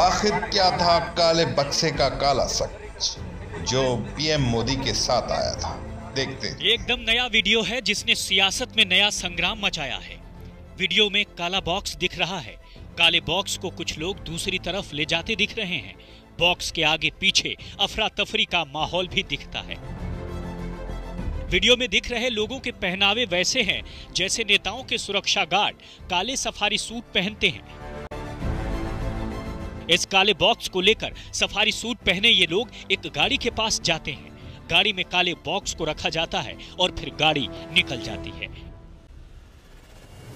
आखिर क्या था काले बक्से का काला सच जो पीएम मोदी के साथ आया था? देखते एकदम नया वीडियो है जिसने सियासत में नया संग्राम मचाया है। वीडियो में काला बॉक्स दिख रहा है। काले बॉक्स को कुछ लोग दूसरी तरफ़ ले जाते दिख रहे हैं। बॉक्स के आगे पीछे अफरा तफरी का माहौल भी दिखता है। वीडियो में दिख रहे लोगों के पहनावे वैसे हैं, जैसे नेताओं के सुरक्षा गार्ड काले सफारी सूट पहनते हैं। इस काले बॉक्स को लेकर सफारी सूट पहने ये लोग एक गाड़ी के पास जाते हैं। गाड़ी में काले बॉक्स को रखा जाता है और फिर गाड़ी निकल जाती है।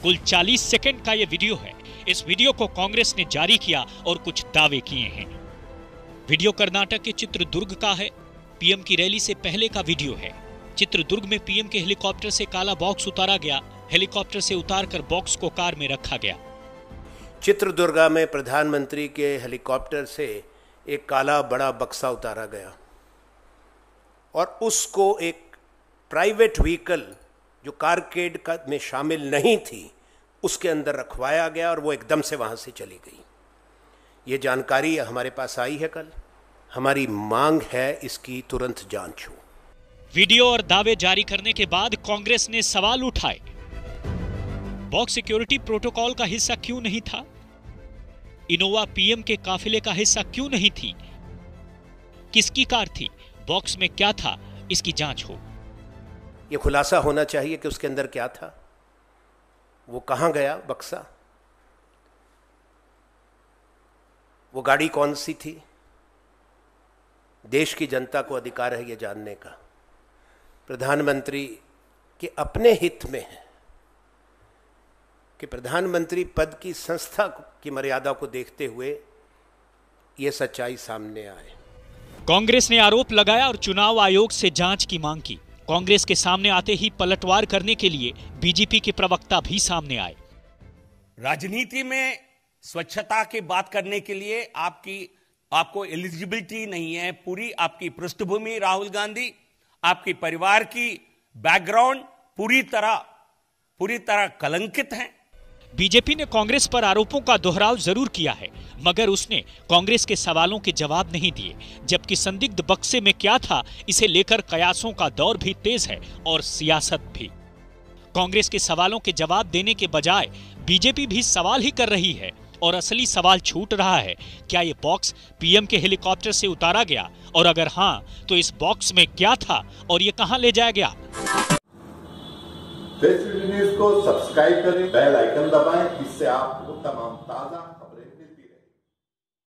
कुल 40 सेकंड का यह वीडियो है। इस वीडियो को कांग्रेस ने जारी किया और कुछ दावे किए हैं। वीडियो कर्नाटक के चित्रदुर्ग का है। पीएम की रैली से पहले का वीडियो है। चित्रदुर्ग में पीएम के हेलीकॉप्टर से काला बॉक्स उतारा गया। हेलीकॉप्टर से उतारकर बॉक्स को कार में रखा गया। चित्रदुर्गा में प्रधानमंत्री के हेलीकॉप्टर से एक काला बड़ा बक्सा उतारा गया और उसको एक प्राइवेट व्हीकल जो कारकेड का में शामिल नहीं थी, उसके अंदर रखवाया गया और वो एकदम से वहाँ से चली गई। ये जानकारी हमारे पास आई है कल। हमारी मांग है इसकी तुरंत जाँच हो। वीडियो और दावे जारी करने के बाद कांग्रेस ने सवाल उठाए। बॉक्स सिक्योरिटी प्रोटोकॉल का हिस्सा क्यों नहीं था? इनोवा पीएम के काफिले का हिस्सा क्यों नहीं थी? किसकी कार थी? बॉक्स में क्या था? इसकी जाँच हो। ये खुलासा होना चाहिए कि उसके अंदर क्या था। वो कहाँ गया? बक्सा। वो गाड़ी कौन सी थी? देश की जनता को अधिकार है ये जानने का। प्रधानमंत्री के अपने हित में है कि प्रधानमंत्री पद की संस्था की मर्यादा को देखते हुए ये सच्चाई सामने आए। कांग्रेस ने आरोप लगाया और चुनाव आयोग से जाँच की मांग की। कांग्रेस के सामने आते ही पलटवार करने के लिए बीजेपी के प्रवक्ता भी सामने आए। राजनीति में स्वच्छता की बात करने के लिए आपकी आपको एलिजिबिलिटी नहीं है पूरी आपकी पृष्ठभूमि राहुल गांधी आपकी परिवार की बैकग्राउंड पूरी तरह पूरी तरह कलंकित है। बीजेपी ने कांग्रेस पर आरोपों का दोहराव ज़रूर किया है, मगर उसने कांग्रेस के सवालों के जवाब नहीं दिए, जबकि संदिग्ध बक्से में क्या था, इसे लेकर कयासों का दौर भी तेज है और सियासत भी। कांग्रेस के सवालों के जवाब देने के बजाय बीजेपी भी सवाल ही कर रही है और असली सवाल छूट रहा है, क्या ये बॉक्स पीएम के हेलीकॉप्टर से उतारा गया? और अगर हाँ तो इस बॉक्स में क्या था? और ये कहाँ ले जाया गया? न्यूज़ को सब्सक्राइब करें बेल आइकन दबाएँ, इससे आपको तमाम ताज़ा